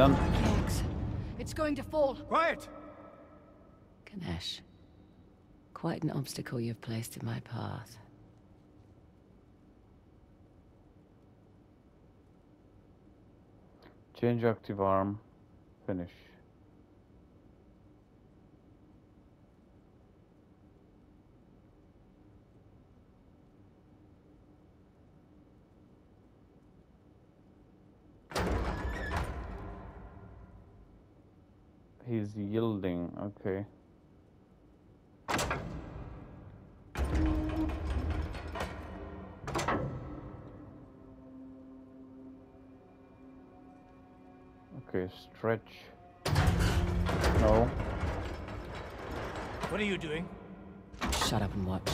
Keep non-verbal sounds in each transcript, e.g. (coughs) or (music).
done. Kegs. It's going to fall. Quiet! Ganesh. Quite an obstacle you've placed in my path. Change active arm. Finish. He's yielding, okay. Okay, stretch. No. What are you doing? Shut up and watch.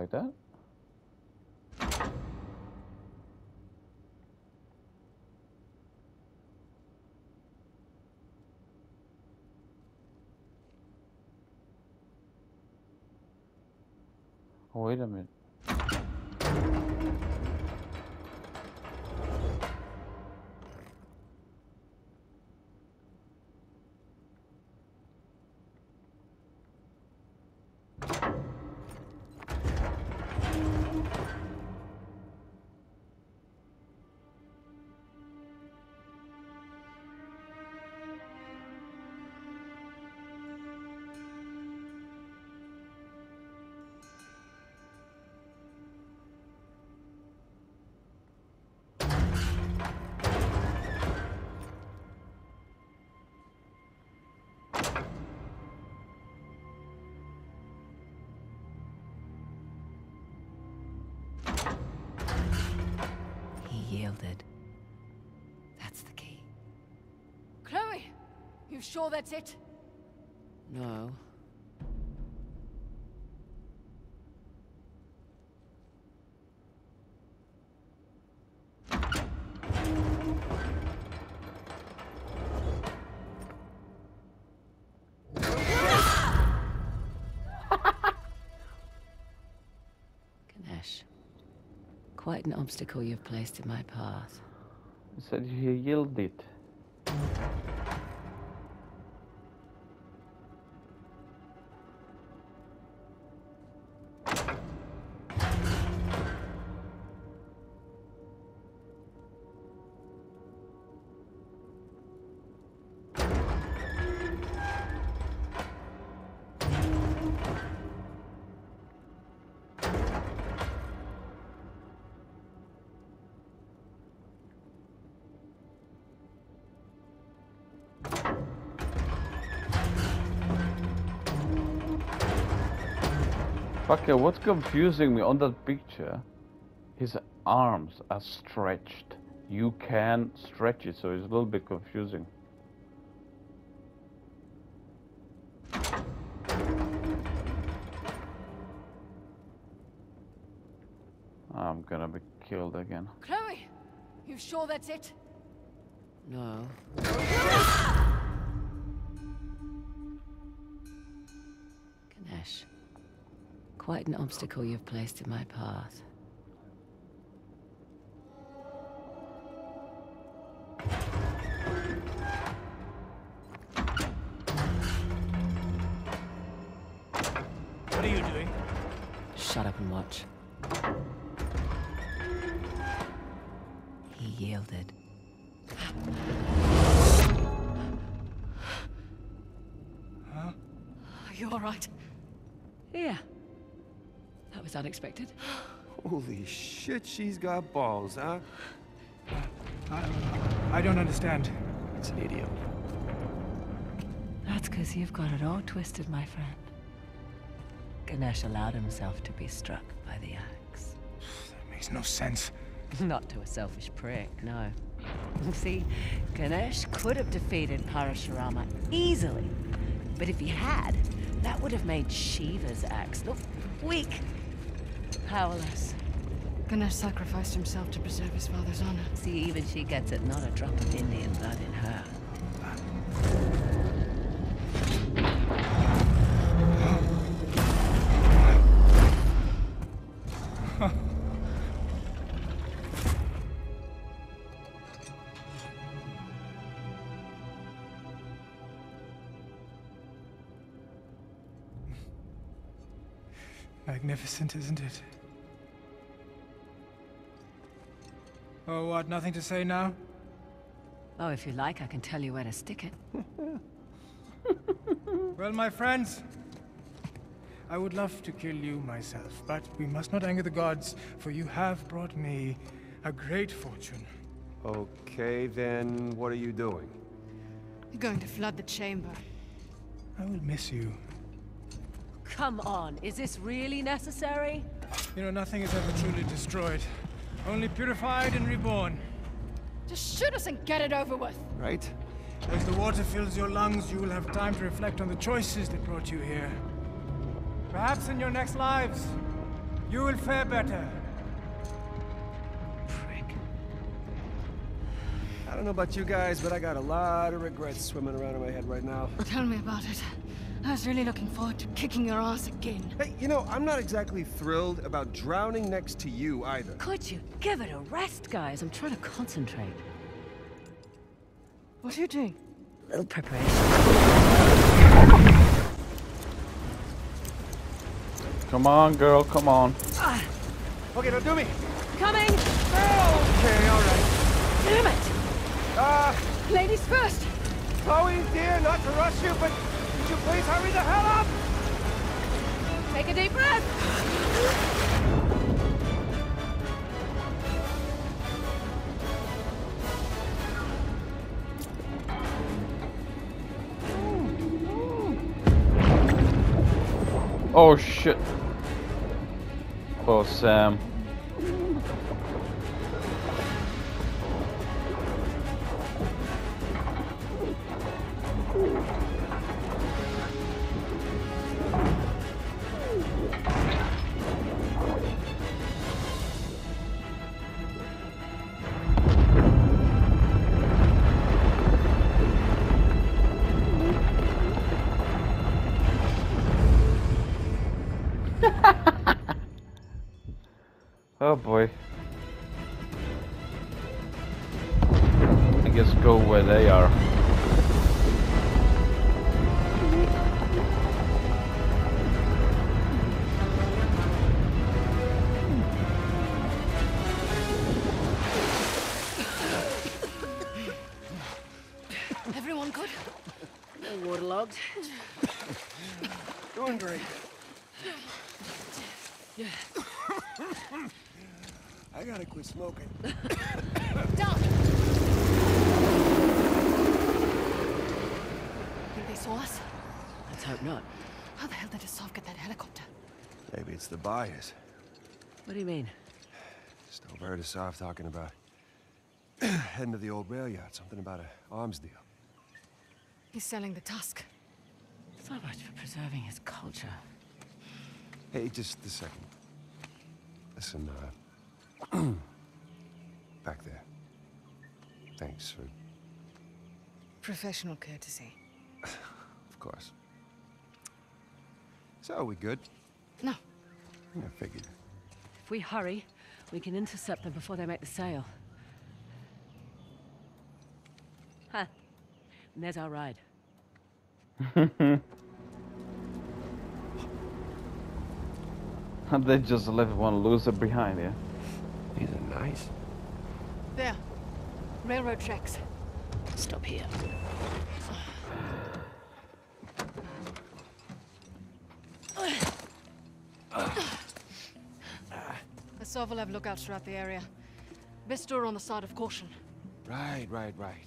Like that? Wait a minute. You sure that's it? No. Ganesh. Quite an obstacle you've placed in my path. He said he yielded. Fucker, what's confusing me on that picture? His arms are stretched. You can stretch it, so it's a little bit confusing. I'm gonna be killed again. Chloe! You sure that's it? No. Ganesh. Quite an obstacle you've placed in my path. What are you doing? Shut up and watch. He yielded. Are you alright? Yeah. That was unexpected. (gasps) Holy shit, she's got balls, huh? I, I don't understand. It's an idiom. That's because you've got it all twisted, my friend. Ganesh allowed himself to be struck by the axe. (sighs) That makes no sense. (laughs) Not to a selfish prick, no. (laughs) See, Ganesh could have defeated Parashurama easily. But if he had, that would have made Shiva's axe look weak, powerless. Ganesh sacrificed himself to preserve his father's honor. See, even she gets it, not a drop of Indian blood in her. What? Nothing to say now? Oh, if you like, I can tell you where to stick it. (laughs) Well, my friends, I would love to kill you myself, but we must not anger the gods, for you have brought me a great fortune. Okay, then what are you doing? You're going to flood the chamber. I will miss you. Come on, is this really necessary? You know, nothing is ever truly destroyed, only purified and reborn. Just shoot us and get it over with. Right? As the water fills your lungs, you will have time to reflect on the choices that brought you here. Perhaps in your next lives, you will fare better. Prick. I don't know about you guys, but I got a lot of regrets swimming around in my head right now. Tell me about it. I was really looking forward to kicking your ass again. Hey, you know, I'm not exactly thrilled about drowning next to you either. Could you give it a rest, guys? I'm trying to concentrate. What are you doing? A little preparation. Come on, girl, come on. Okay, now do me. Coming! Okay, all right. Damn it! Uh, Ladies first! Chloe, dear, not to rush you, but could you please hurry the hell up? Take a deep breath. Oh shit. Oh Sam. Oh boy. I guess go where they are. Just overheard talking about (clears throat) heading to the old rail yard. Something about an arms deal. He's selling the tusk. So much for preserving his culture. Hey, just a second. Listen, uh... (clears throat) back there. Thanks for... Professional courtesy. (sighs) Of course. So, are we good? No. I figured. If we hurry, we can intercept them before they make the sale. Huh. And there's our ride. (laughs) they just left one loser behind, yeah? These are nice. There. Railroad tracks. Stop here. Asav will have lookouts throughout the area. Best store on the side of caution. Right, right, right.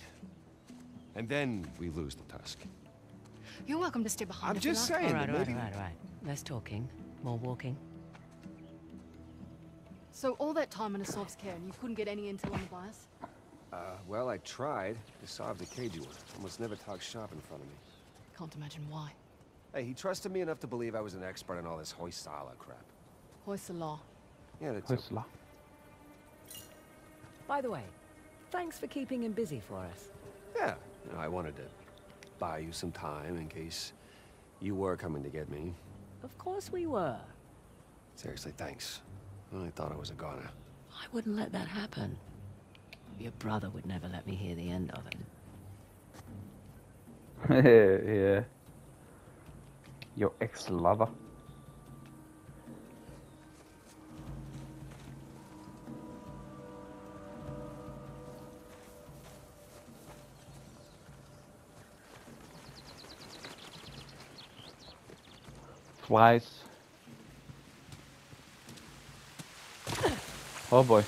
And then we lose the tusk. You're welcome to stay behind I'm just like. saying All right, that all right, maybe. all right, all right. Less talking, more walking. So all that time in Asav's care and you couldn't get any intel on the bias? Uh, well, I tried. Asav the cagey one. Almost never talked shop in front of me. Can't imagine why. Hey, he trusted me enough to believe I was an expert in all this Hoysala crap. Hoist the law. Yeah, that's okay. By the way, thanks for keeping him busy for us. Yeah, you know, I wanted to buy you some time in case you were coming to get me. Of course we were. Seriously, thanks. I thought I was a goner. I wouldn't let that happen. Your brother would never let me hear the end of it. (laughs) yeah. Your ex-lover. Flies. Oh boy.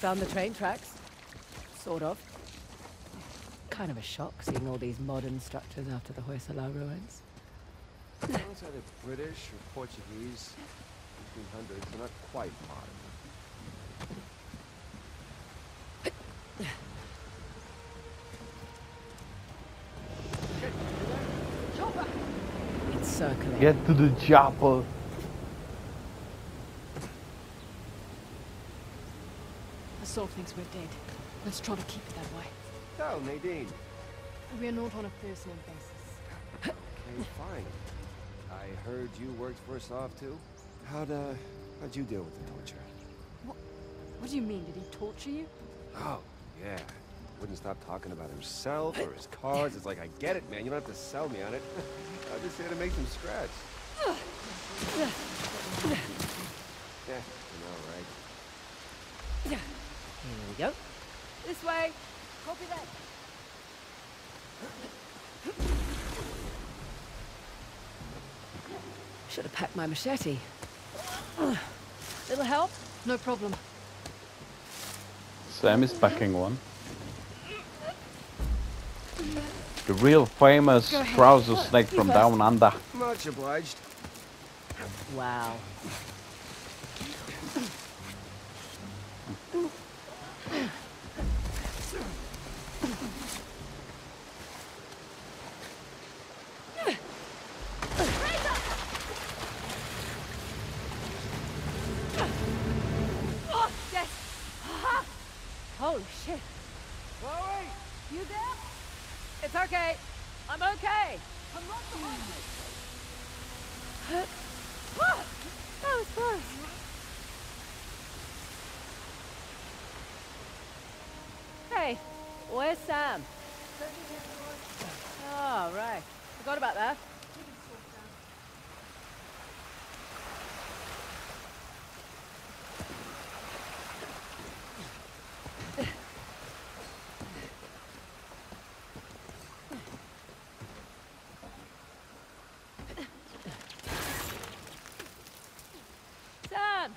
Found the train tracks? Sort of. Kind of a shock seeing all these modern structures after the Hoysala ruins. Those either British or Portuguese. 1800s. They're not quite modern. It's circling. Get to the chapel. chopper. Asav thinks we're dead. Let's try to keep it that way. Oh, Nadine. We are not on a personal basis. Okay, fine. I heard you worked for Asav too. How'd, uh, how'd you deal with the torture? What do you mean? Did he torture you? Oh, yeah. Wouldn't stop talking about himself or his cards. It's like, I get it, man. You don't have to sell me on it. (laughs) I'm just here to make some scratch. yeah, I know, right? Here we go. This way. Copy that. Should have packed my machete. Little help? No problem. Sam is backing one. The real famous trouser snake from down under. Much obliged. Wow. Oh, yes! Holy shit. Chloe! You there? It's okay. I'm okay. Come on behind me! That was close. Hey, where's Sam? Oh, right. Forgot about that. Sam!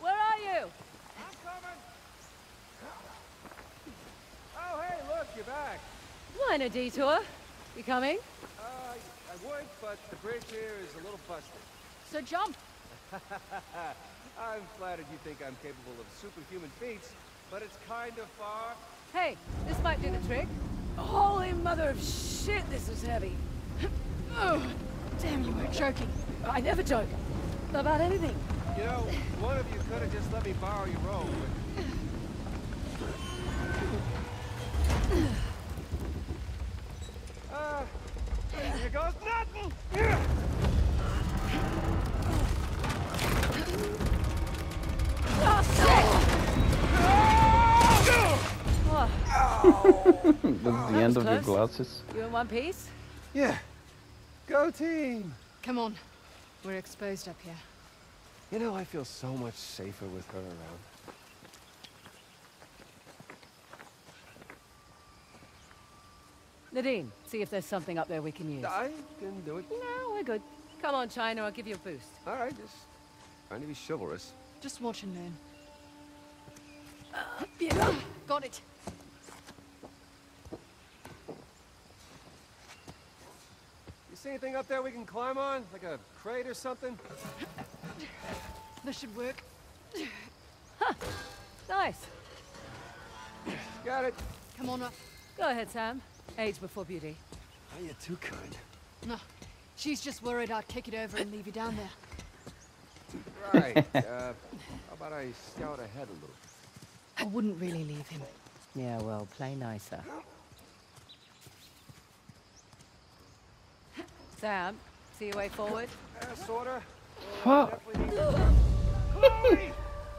Where are you? I'm coming! Oh, hey, look, you're back. Minor detour. You coming? Uh, I would, but the bridge here is a little busted. So jump! (laughs) I'm flattered you think I'm capable of superhuman feats, but it's kind of far. Hey, this might do the trick. Holy mother of shit, this is heavy. (clears throat) Oh, damn, you were joking. I never joke. About anything. You know, one of you could have just let me borrow your robe, That's the end of your glasses. You in one piece? Yeah. Go team! Come on. We're exposed up here. You know, I feel so much safer with her around. Nadine, see if there's something up there we can use. I can do it. No, we're good. Come on, China, I'll give you a boost. All right, just trying to be chivalrous. Just watch and learn. Uh, yeah, got it. See anything up there we can climb on? Like a crate or something? This should work. Huh. Nice. Got it. Come on up. Go ahead, Sam. Age before beauty. Oh, you're too kind. No, she's just worried I'd kick it over and leave you down there. Right. uh, how about I scout ahead a little? I wouldn't really leave him. Yeah, well, play nicer. Sam, see your way forward? Yeah, sorta. Fuck.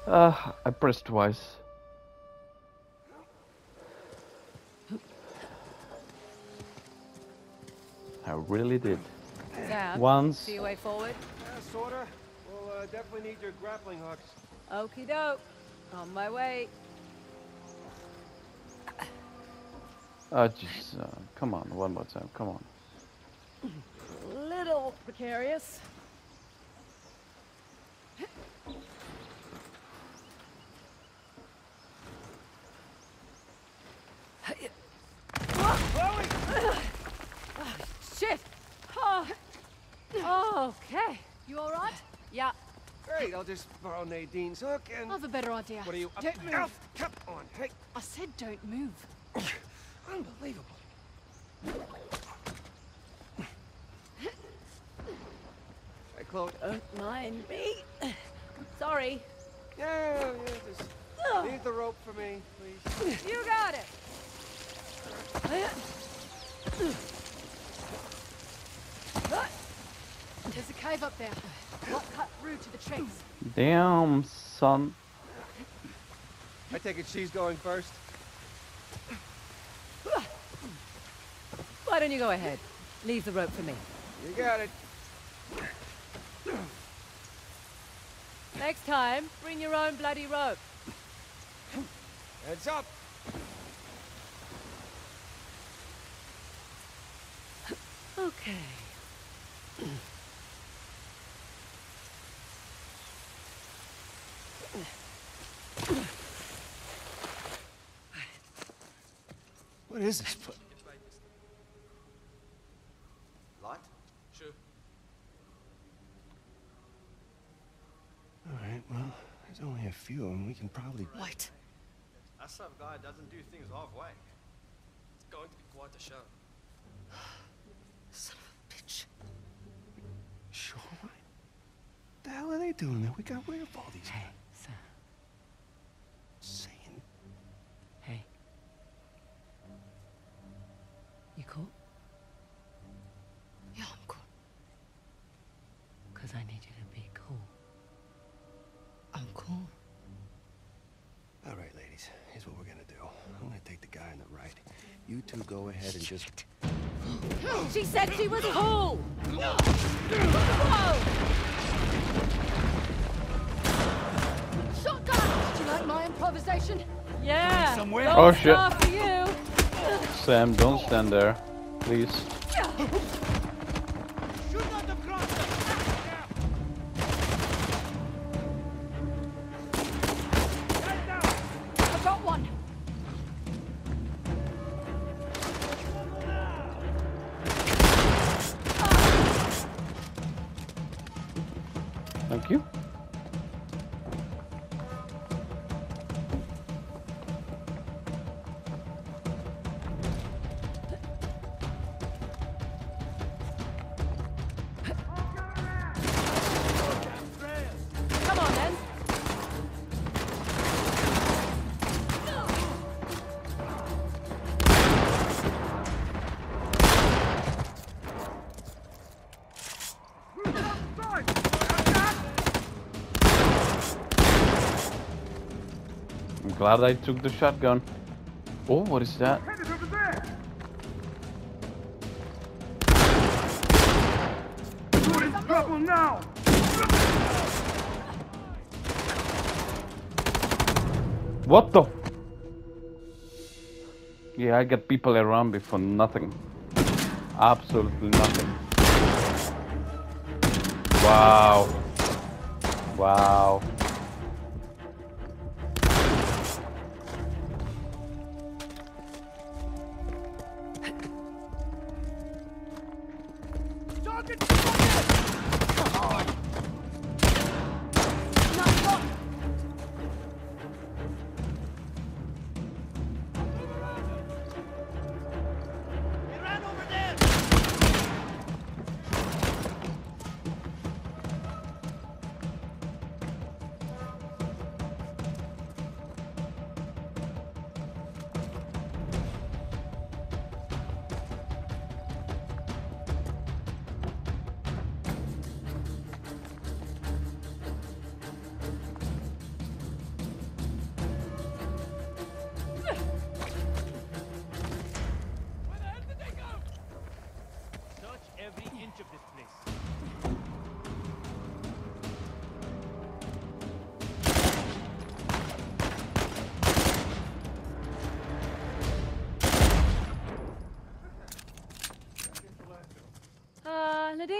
Uh, I pressed twice. I really did. Sam, Once. see your way forward? Yeah, sorta. We'll uh, definitely need your grappling hooks. Okie doke. On my way. Oh, jeez. Uh, come on, one more time. Come on. Little precarious. Oh, Shit! Oh. Okay. You all right? Yeah. Great, I'll just borrow Nadine's hook and... I have a better idea. What are you... Don't move. Ow, Come on, hey. I said don't move. (coughs) Unbelievable. Hey, Chloe. Don't mind me. (sighs) Sorry. Yeah, yeah, just leave the rope for me, please. You got it. There's a cave up there. Might cut through to the trees. Damn, son. I take it she's going first. Why don't you go ahead? Leave the rope for me. You got it. Next time, bring your own bloody rope. Heads up. Okay. What is this place? Locked? Sure. All right, well, there's only a few, and we can probably... Wait. That some guy doesn't do things halfway. It's going to be quite a show. (sighs) Son of a bitch. Sure, what the hell are they doing there? We got rid of all these Hey, Sam. insane... Hey. You cool? Yeah, I'm cool. Because I need you to be cool. I'm cool. All right, ladies, here's what we're gonna do. I'm gonna take the guy on the right. You two go ahead and just... She said she was cool! Whoa! Shotgun! Did you like my improvisation? Yeah! Somewhere? Gold Oh, shit. star for you! Sam, don't stand there. Please. I'm glad I took the shotgun. Oh, what is that? What the? Yeah, I get people around me for nothing. Absolutely nothing. Wow. Wow.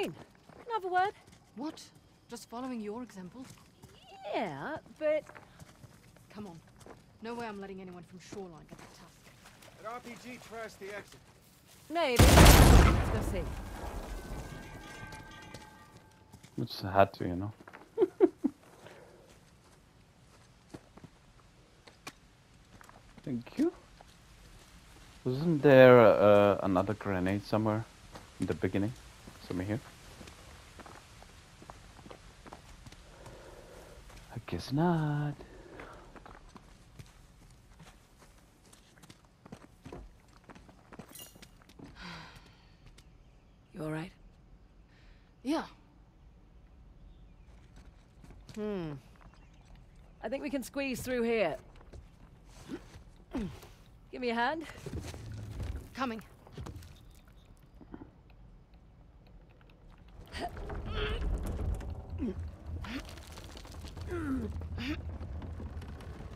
Uh, Nadine, can I have a word? What? Just following your example? Yeah, but Come on. No way I'm letting anyone from Shoreline get the tusk. That RPG trashed the exit. maybe. Let's go see. We just had to, you know. (laughs) Thank you. Wasn't there uh, another grenade somewhere in the beginning? Somewhere here? I guess not. You all right? Yeah. Hmm. I think we can squeeze through here. Give me a hand. Coming.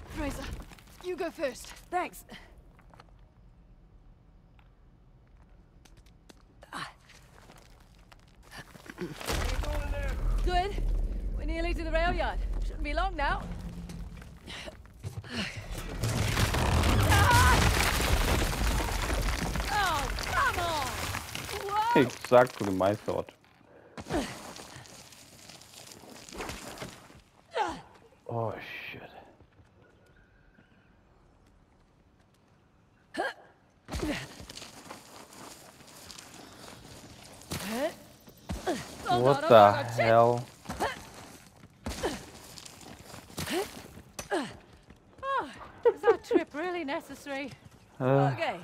Frazer, you go first. Thanks. Good. We're nearly to the rail yard. Shouldn't be long now. Oh, come on! Whoa! Exactly my thought. (sighs) Oh shit. Oh, what oh, the God, shit. hell? Is that trip really necessary? Uh, Okay,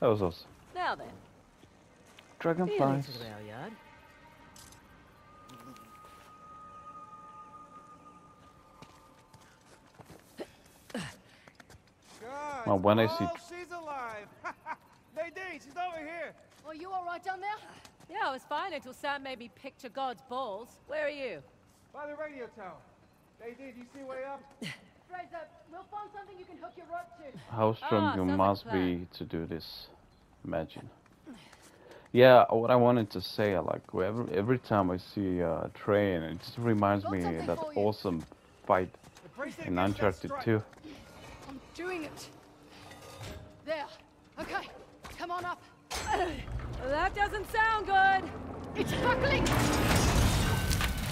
that was us. now then. Nearly Dragonflies. to the rail yard. God, Well, when I see- oh, she's alive. Nadine, she's over here. Are you all right down there? Yeah, I was fine until Sam made me picture God's balls. Where are you? By the radio tower. Nadine, do you see way up? (laughs) Frazer, we'll find something you can hook your rope to. How strong Ah, you sounds like must be to do this. Imagine. Yeah, what I wanted to say, I like every, every time I see a train, it just reminds Got me something that awesome fight in against that Uncharted 2. I'm doing it. There. Okay. Come on up. (clears throat) Well, that doesn't sound good. It's buckling.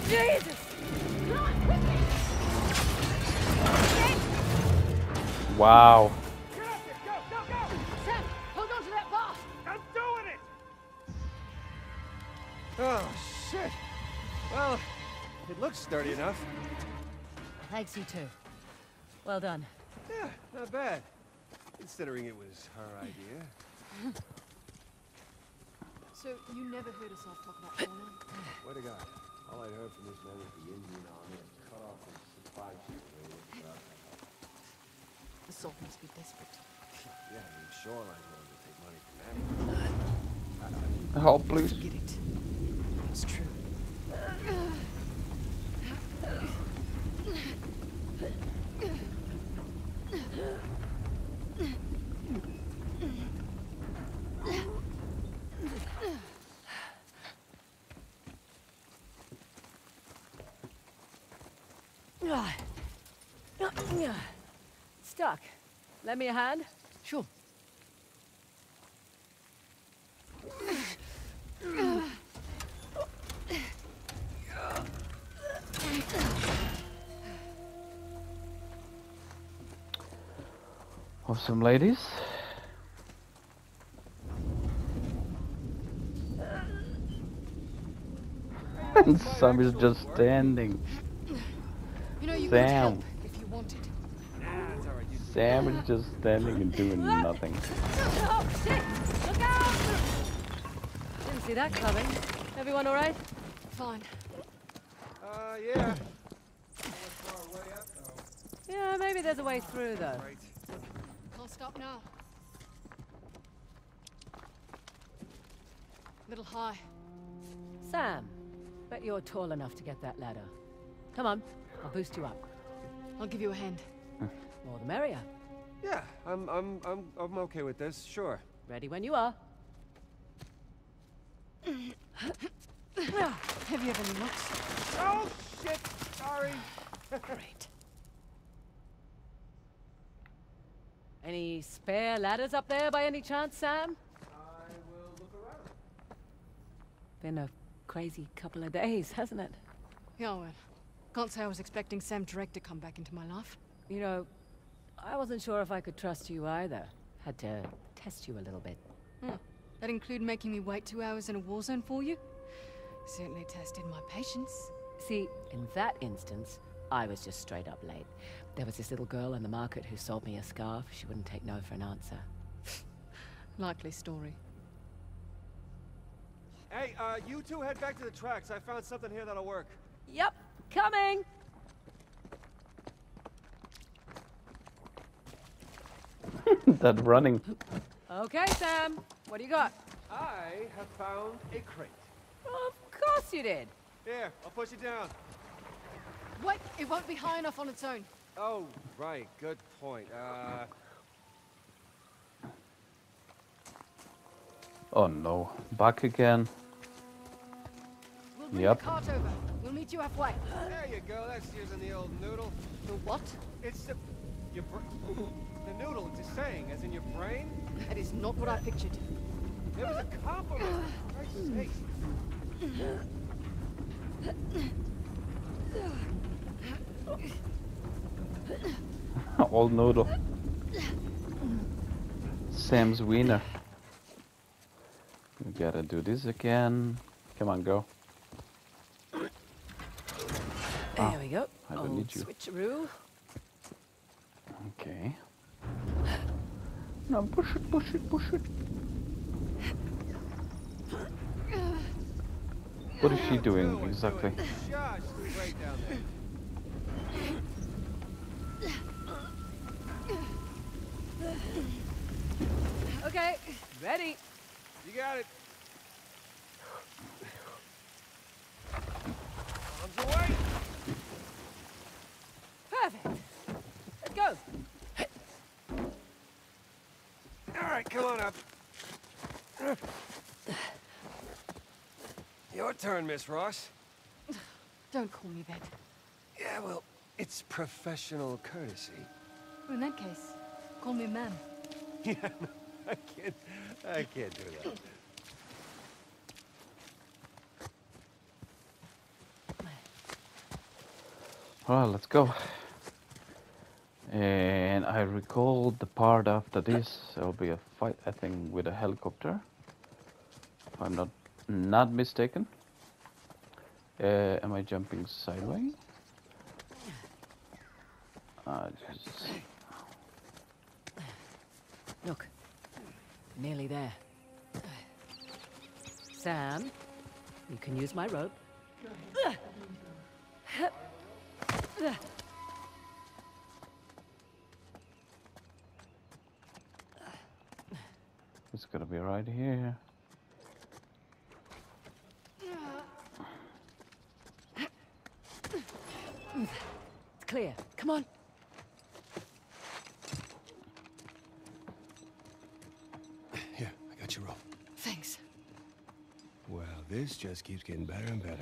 Jesus! Wow. Get up there, go, go, go! Sam, hold on to that bar. I'm doing it! Oh, shit. Well, it looks sturdy enough. Thanks, you two. Well done. Yeah, not bad. Considering it was her idea. (laughs) So you never heard us all talk about Shoreline? Swear to God, all I'd heard from this man was the Indian army had cut off his supply ship radio truck. The salt must be desperate. Yeah, I mean, Shoreline's willing to take money from that. Uh, Help, please. Forget it. It's true. stuck. Lend me a hand? Sure. Of some ladies. (laughs) and Sam is just standing. You know, Sam. Sam is just standing and doing nothing. Oh, shit! Look out! Didn't see that coming. Everyone all right? Fine. Uh, yeah. far way up, though. Yeah, maybe there's a way through, though. Right. Can't stop now. A Little high. Sam, bet you're tall enough to get that ladder. Come on, I'll boost you up. I'll give you a hand. More the merrier. Yeah, I'm, I'm, I'm, I'm okay with this. Sure. Ready when you are. (coughs) Have you ever looked? Oh shit! Sorry. (laughs) Great. Any spare ladders up there by any chance, Sam? I will look around. Been a crazy couple of days, hasn't it? Yeah, well. Can't say I was expecting Sam Drake to come back into my life. You know, I wasn't sure if I could trust you either. Had to test you a little bit. That include making me wait two hours in a war zone for you? Certainly tested my patience. See, in that instance, I was just straight up late. There was this little girl in the market who sold me a scarf. She wouldn't take no for an answer. (laughs) Likely story. Hey, uh, you two head back to the tracks. I found something here that'll work. Yep, coming! (laughs) that running. Okay, Sam. What do you got? I have found a crate. of course you did. Here, I'll push it down. Wait, it won't be high enough on its own. Oh, right. Good point. Uh, Oh no. Back again. We'll bring Yep. the cart over. We'll meet you halfway. there you go. That's using the old noodle. The what? It's the, your br- the noodle. It's a saying, as in your brain. That is not what I pictured. It was a compliment. For Christ's sake. Old noodle. Sam's wiener. We gotta do this again. Come on, go. There we go. I don't Old need you. Switcheroo. Okay. Now push it, push it, push it. What is she doing Do it, do exactly? it. Shush, there's down there. Okay, ready. You got it. Arms away. Perfect. Let's go. All right, come on up. Your turn, Miss Ross. Don't call me that. Yeah, well, it's professional courtesy. In that case, call me ma'am. (laughs) Yeah, no, I can't. I can't do that. Well, let's go. And I recall the part after this. There'll be a fight, I think, with a helicopter. If I'm not not mistaken. Uh, am I jumping sideways? Just, Look, nearly there. Sam, you can use my rope. Gonna be right here. It's clear. Come on. Here, I got your rope. Thanks. Well, this just keeps getting better and better.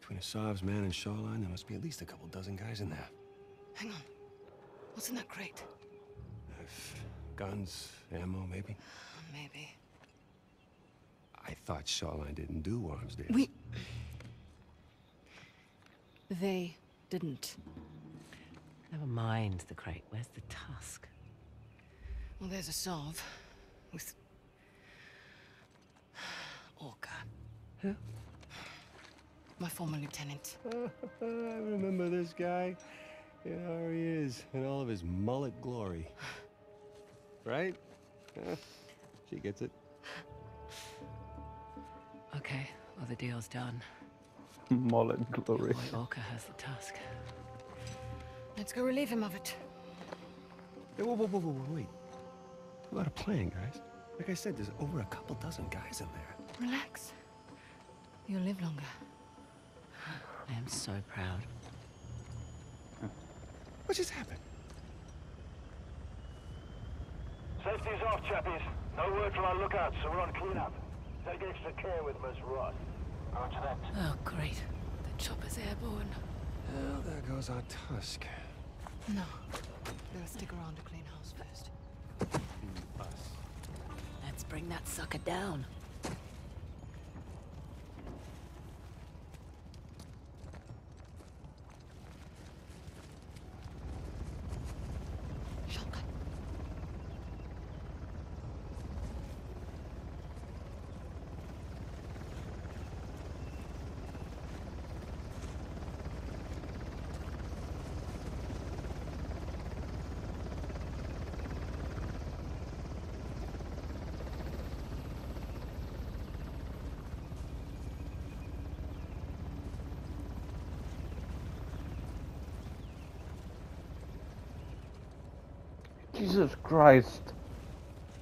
Between Asav's man and Shoreline, there must be at least a couple dozen guys in there. Hang on. What's in that crate? If guns, ammo, maybe. Maybe. I thought Shoreline didn't do arms deals. We... They didn't. Never mind the crate. Where's the tusk? Well, there's Asav with Orca. Who? My former lieutenant. (laughs) I remember this guy. Yeah, there he is, in all of his mullet glory. (sighs) Right? (laughs) Yeah, she gets it. Okay, well, the deal's done. Mullet glory. Boy Orca has the tusk. Let's go relieve him of it. Hey, whoa, whoa, whoa, whoa, whoa, wait. We got a plan, guys. Like I said, there's over a couple dozen guys in there. Relax. You'll live longer. I am so proud. What just happened? Safety's off, chappies. No word from our lookouts, so we're on cleanup. Take extra care with Miss Ross. Roger that. Oh, great. The chopper's airborne. Well, there goes our tusk. No. Better stick around to clean house first. Hmm, us. Let's bring that sucker down. Jesus Christ.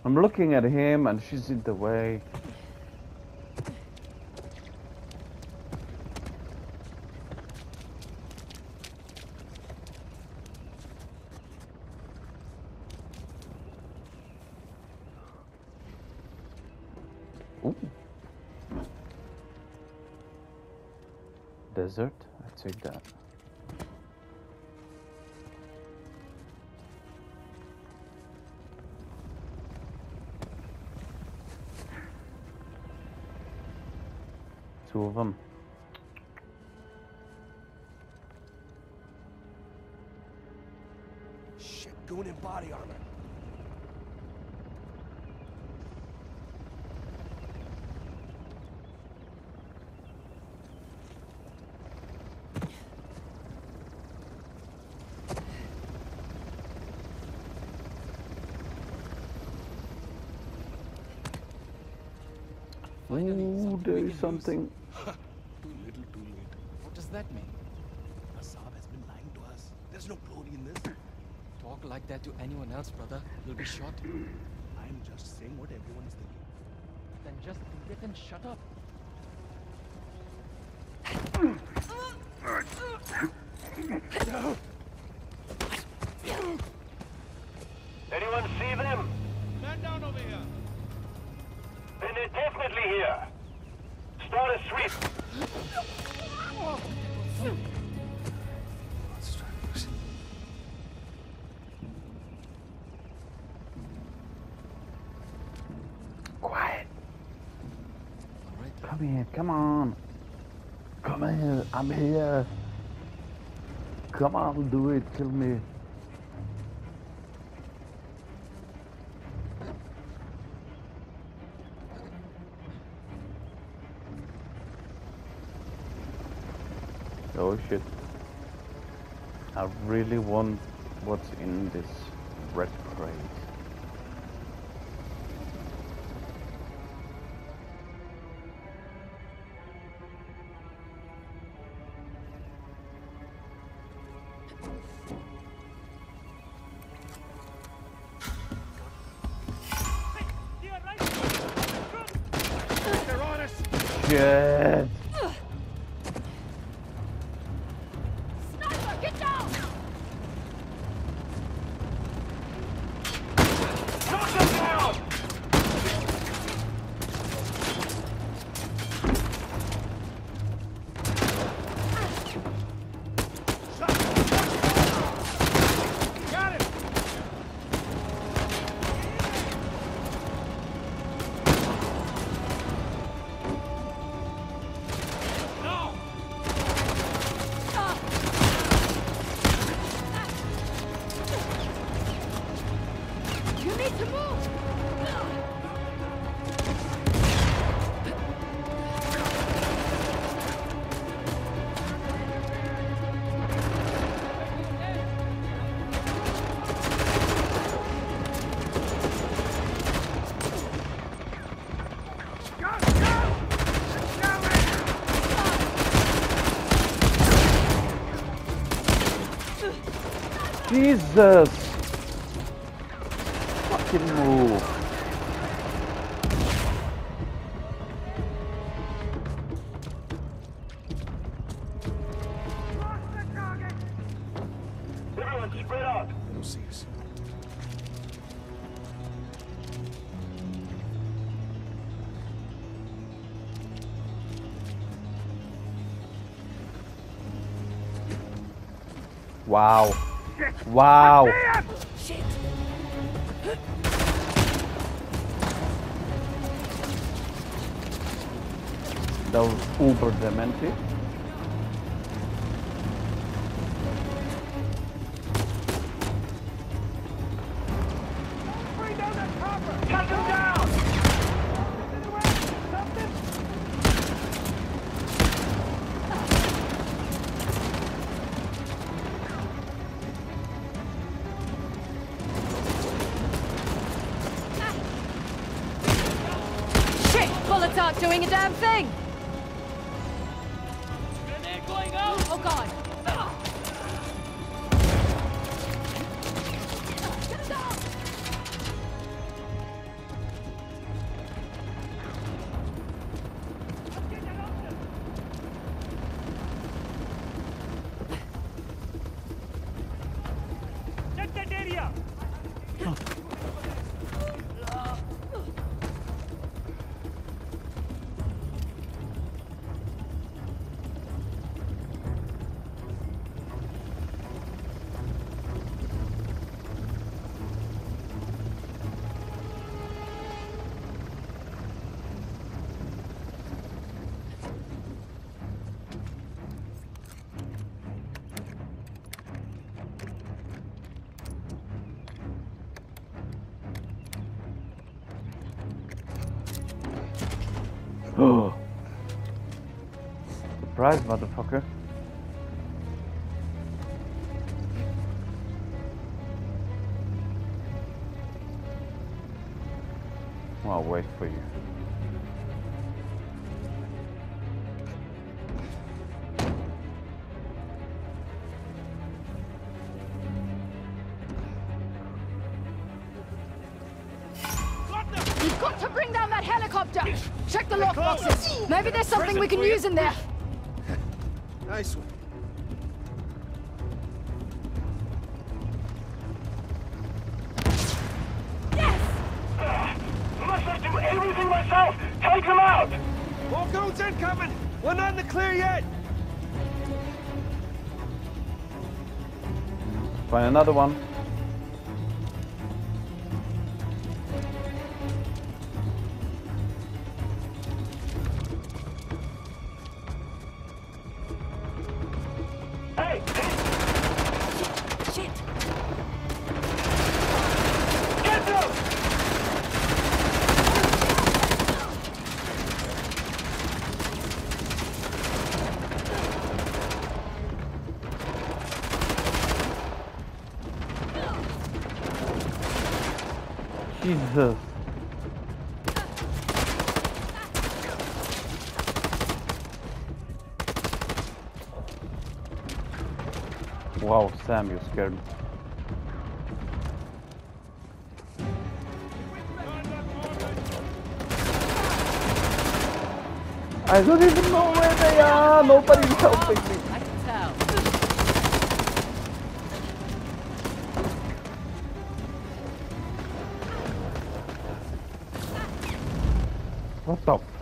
I'm looking at him and she's in the way. Two of them. Shit, going in body armor. Ooh, there is something. Too little, too late. What does that mean? Asav has been lying to us. There's no glory in this. Talk like that to anyone else, brother. You'll be shot. I'm just saying what everyone is thinking. Then just leave it and shut up. I'm here. Come on, do it, kill me. Oh shit. I really want what's in this red crate. Jesus! Fucking move. Wow. Wow. Shit! That was uber demented. Surprise, motherfucker. I'll wait for you. You've got to bring down that helicopter! Check the lockboxes! Maybe there's something we can use in there! Nice one. Unless uh, I do everything myself, take them out! More goons incoming! We're not in the clear yet! Find another one. Wow, Sam, you scared me. I don't even know where they are. Nobody's helping me.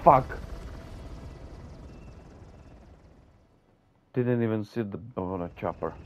Fuck? Didn't even see the oh, on a chopper.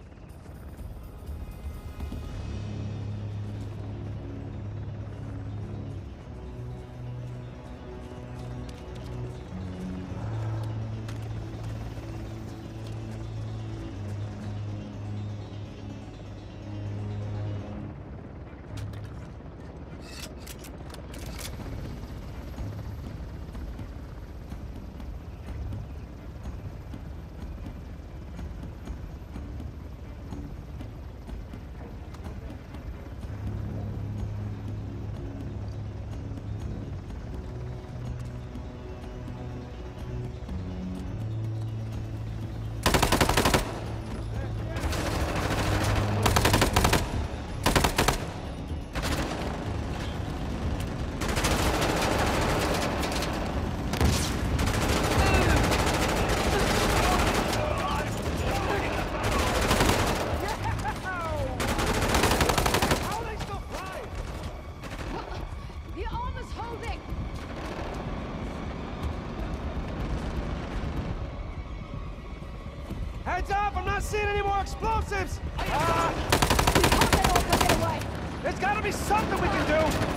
Gotta be something we can do!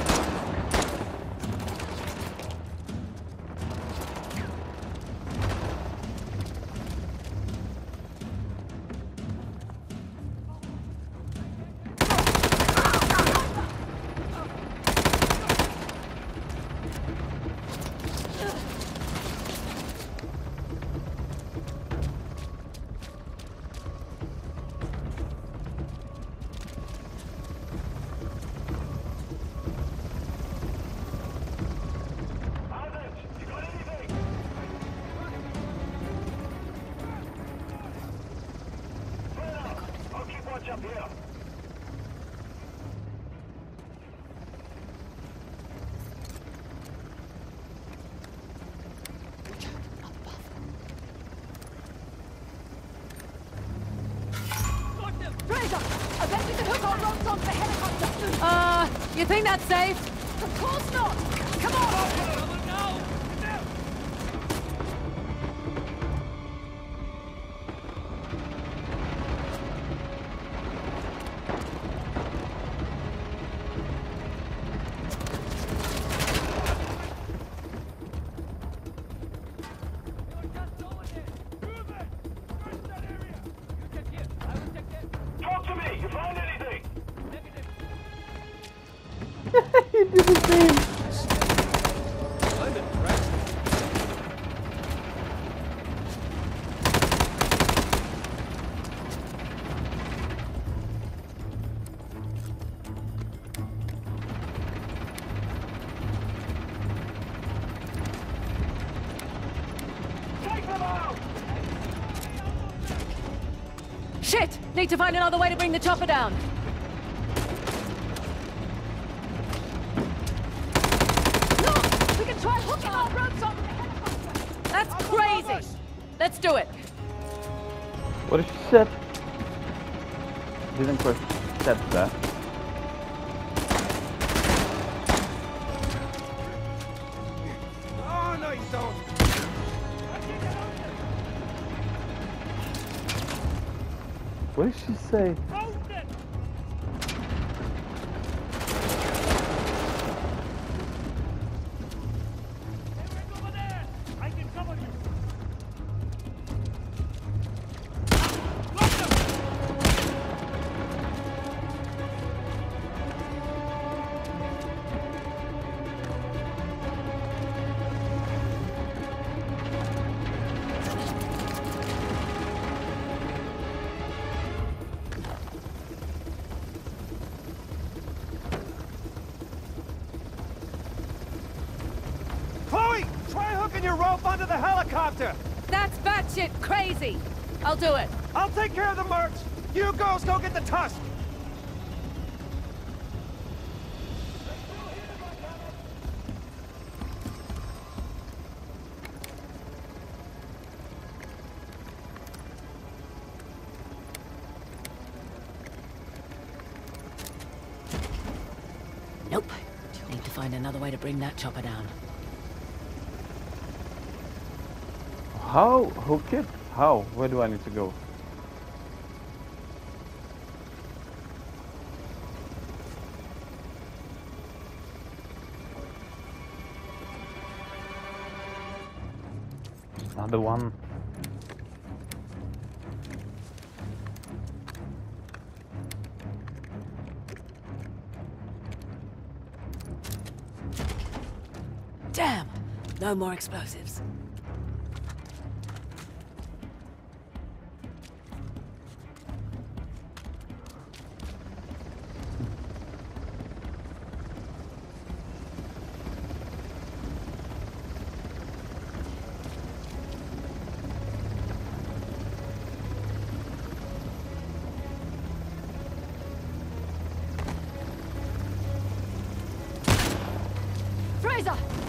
Uh, you think that's safe? Of course not! Come on! Need to find another way to bring the chopper down. Look! We can try hooking our ropes the helicopter! That's crazy! Let's do it. What did she said? Didn't quite said that. What your rope onto the helicopter! That's batshit crazy. I'll do it. I'll take care of the merch! You girls go get the tusk! Nope. Need to find another way to bring that chopper down. How? Hook it? How? Where do I need to go? Another one. Damn! No more explosives.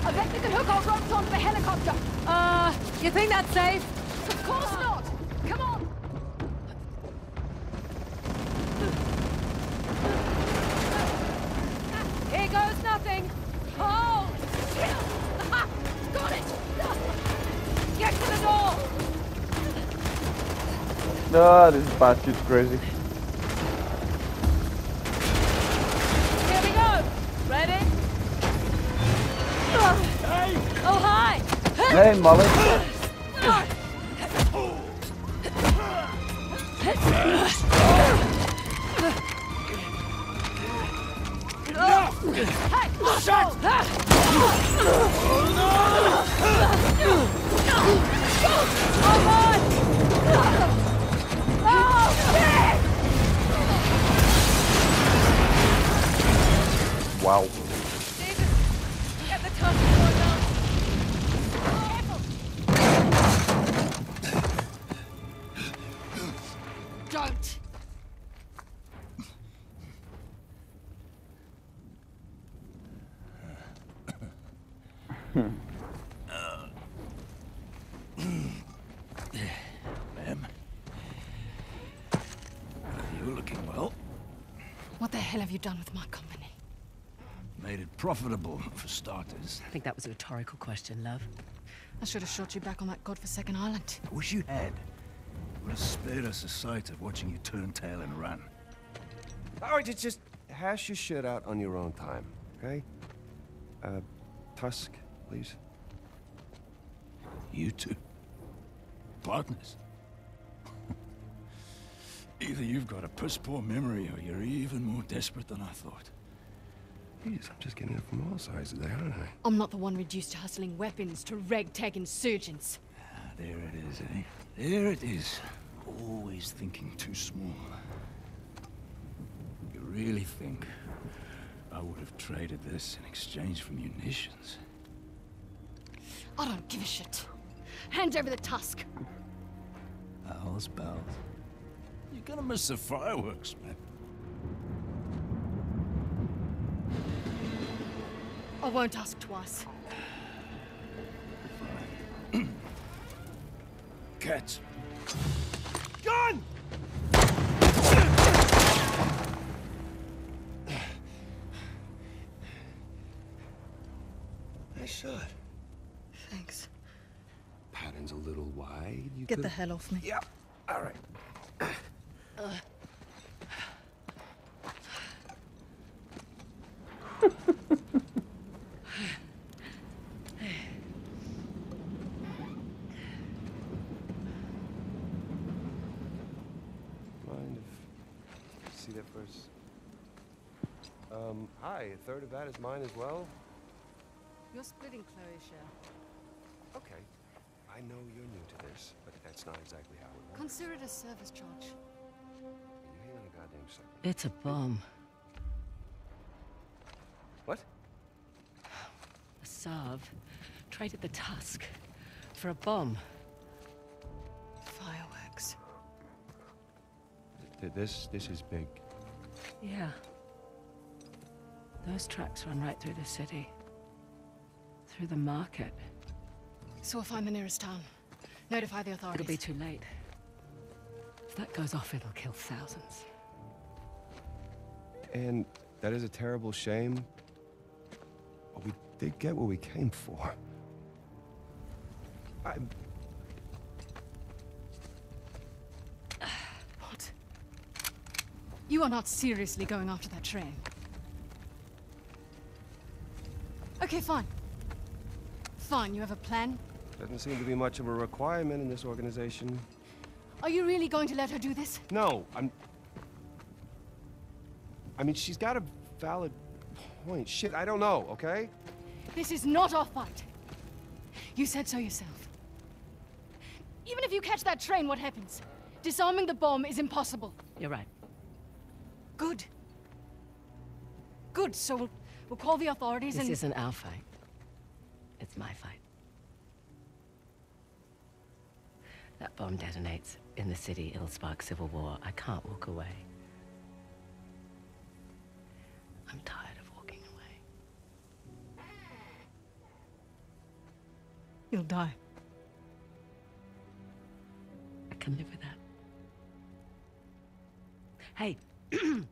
I bet we can hook our ropes onto the helicopter! Uh, you think that's safe? Of course not! Come on! Here goes nothing. Oh! Shit! Aha! Got it! Get to the door. No, this batshit's crazy. Hey, Molly. Hell have you done with my company? Made it profitable, for starters. I think that was a rhetorical question, love. I should have shot you back on that godforsaken island. I wish you had. Would have spared us the sight of watching you turn tail and run. All right, just, just hash your shit out on your own time, okay? Uh, Tusk, please. You two. Partners. Either you've got a piss-poor memory or you're even more desperate than I thought. Jeez, I'm just getting it from all sides today, aren't I? I'm not the one reduced to hustling weapons to ragtag insurgents. Ah, there it is, eh? There it is. Always thinking too small. You really think I would have traded this in exchange for munitions? I don't give a shit. Hand over the tusk. Pals, pals. You're gonna miss the fireworks, man. I won't ask twice. (clears throat) Cats. Gun! (sighs) Nice shot. Thanks. Pattern's a little wide. You Get could... the hell off me. Yeah. Mind if see that first? Um, hi. A third of that is mine as well. You're splitting Chloe's share. Okay. I know you're new to this, but that's not exactly how it works. Consider it a service charge. You hang a goddamn second. It's a bomb. Sav traded the Tusk for a bomb. Fireworks. Th- This this is big. Yeah. Those tracks run right through the city. Through the market. So we'll find the nearest town. Notify the authorities. It'll be too late. If that goes off, it'll kill thousands. And that is a terrible shame. Did get what we came for. I What? You are not seriously going after that train. Okay, fine. Fine, you have a plan? doesn't seem to be much of a requirement in this organization. Are you really going to let her do this? No, I'm. I mean, she's got a valid point. Shit, I don't know. Okay. This is not our fight. You said so yourself. Even if you catch that train, what happens? Disarming the bomb is impossible. You're right. Good. Good, so we'll, we'll call the authorities This and... isn't our fight. It's my fight. That bomb detonates in the city, it'll spark civil war. I can't walk away. I'm tired You'll die. I can live with that. Hey. (clears throat)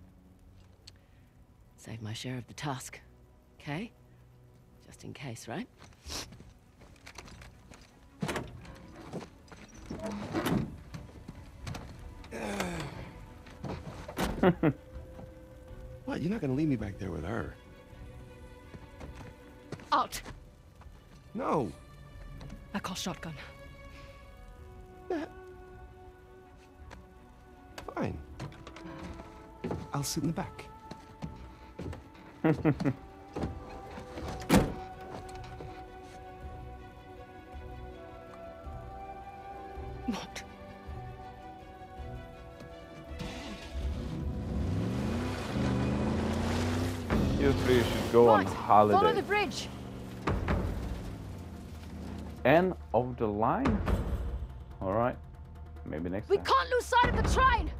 Save my share of the task. Okay? Just in case, right? (laughs) What? You're not gonna leave me back there with her? Out. No. I call shotgun. Fine. I'll sit in the back. (laughs) What? You three should go on holiday. Follow the bridge. End of the line? Alright. Maybe next We time. can't lose sight of the train.